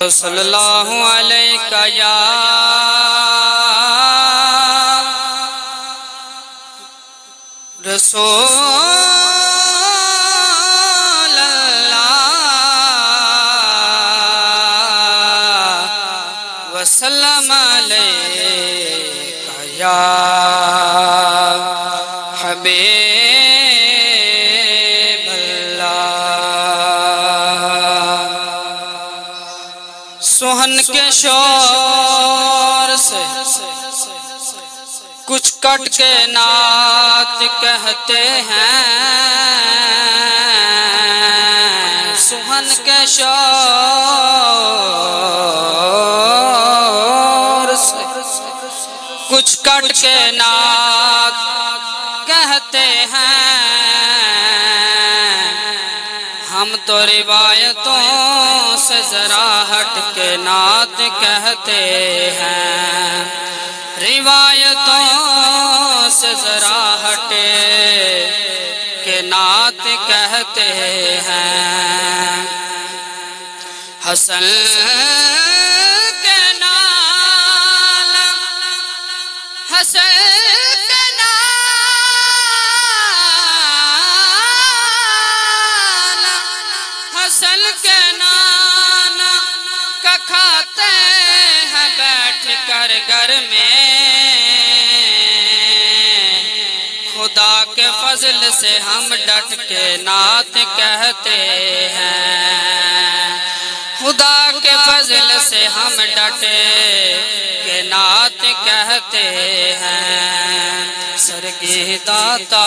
सल्लल्लाहु अलैका या रसूल अल्लाह वसल्लम अलैका या हबीब सोहन के शोर से कुछ कट के नात कहते हैं। सुहन के शोर से कुछ कट के नात कहते हैं। तो रिवायतों से जरा हट के नात कहते हैं। रिवायतों से जरा हटे के नात कहते हैं। हसन के नाल, हसन घर में। खुदा के फजल से हम डट के नात कहते हैं। खुदा के फजल से हम डटे के नात कहते हैं। सरगी दाता।